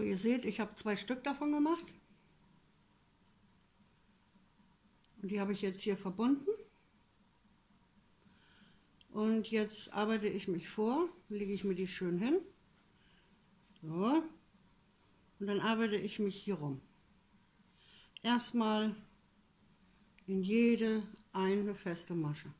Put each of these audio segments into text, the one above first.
ihr seht, ich habe zwei Stück davon gemacht. Und die habe ich jetzt hier verbunden. Und jetzt arbeite ich mich vor, lege ich mir die schön hin. So. Und dann arbeite ich mich hier rum. Erstmal in jede eine feste Masche.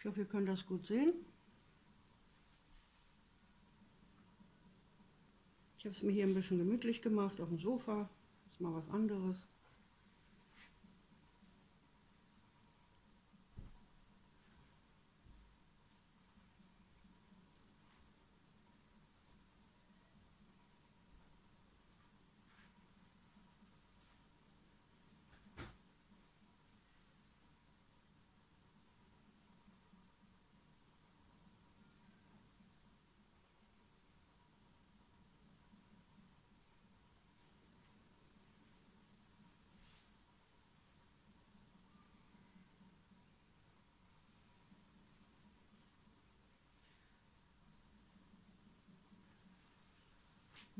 Ich hoffe, ihr könnt das gut sehen. Ich habe es mir hier ein bisschen gemütlich gemacht auf dem Sofa. Das ist mal was anderes.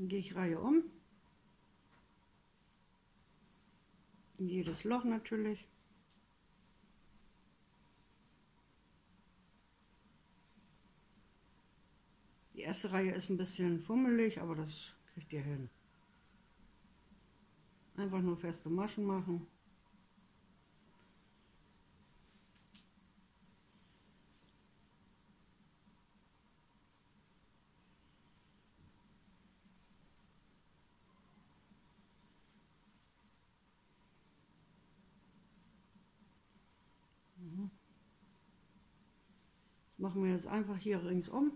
Dann gehe ich Reihe um. In jedes Loch natürlich. Die erste Reihe ist ein bisschen fummelig, aber das kriegt ihr hin. Einfach nur feste Maschen machen. Machen wir jetzt einfach hier ringsum.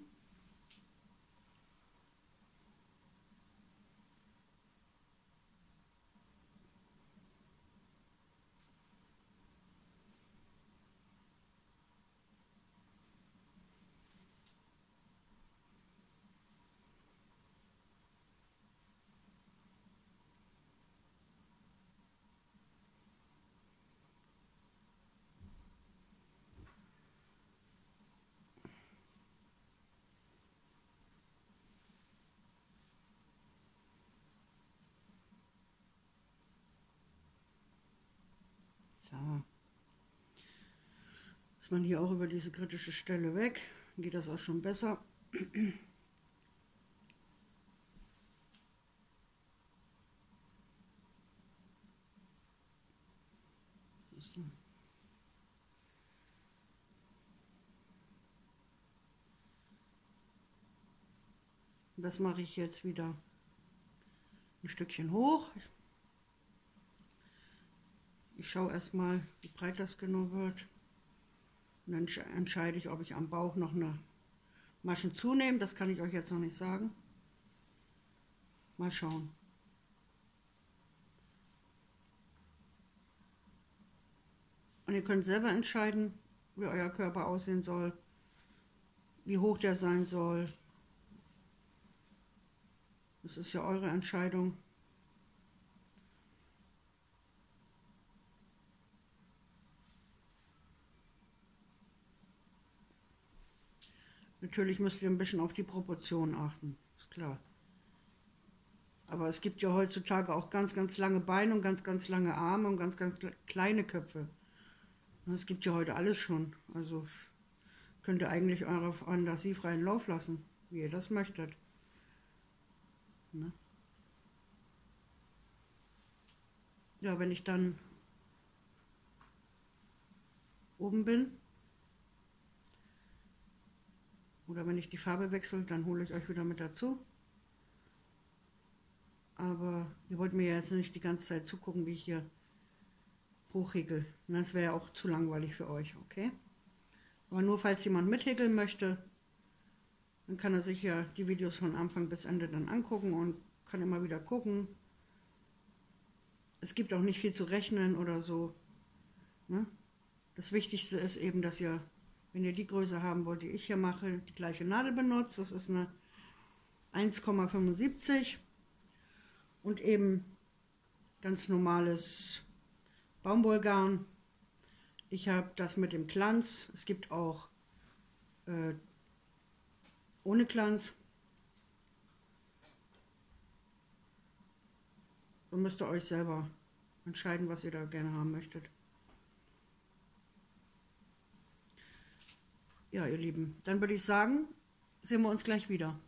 So. Ist man hier auch über diese kritische Stelle weg, geht das auch schon besser. Das mache ich jetzt wieder ein Stückchen hoch. Ich schaue erstmal, wie breit das genau wird. Und dann entscheide ich, ob ich am Bauch noch eine Maschen zunehme. Das kann ich euch jetzt noch nicht sagen. Mal schauen. Und ihr könnt selber entscheiden, wie euer Körper aussehen soll, wie hoch der sein soll. Das ist ja eure Entscheidung. Natürlich müsst ihr ein bisschen auf die Proportionen achten, ist klar. Aber es gibt ja heutzutage auch ganz, ganz lange Beine und ganz, ganz lange Arme und ganz, ganz kleine Köpfe. Es gibt ja heute alles schon. Also könnt ihr eigentlich eure Fantasie freien Lauf lassen, wie ihr das möchtet. Ne? Ja, wenn ich dann oben bin, Oder wenn ich die Farbe wechsle, dann hole ich euch wieder mit dazu. Aber ihr wollt mir ja jetzt nicht die ganze Zeit zugucken, wie ich hier hochhegel. Das wäre ja auch zu langweilig für euch, okay? Aber nur falls jemand mithäkeln möchte, dann kann er sich ja die Videos von Anfang bis Ende dann angucken und kann immer wieder gucken. Es gibt auch nicht viel zu rechnen oder so. Ne? Das Wichtigste ist eben, dass ihr wenn ihr die Größe haben wollt, die ich hier mache, die gleiche Nadel benutzt. Das ist eine 1,75 und eben ganz normales Baumwollgarn. Ich habe das mit dem Glanz. Es gibt auch äh, ohne Glanz. So müsst ihr euch selber entscheiden, was ihr da gerne haben möchtet. Ja, ihr Lieben, dann würde ich sagen, sehen wir uns gleich wieder.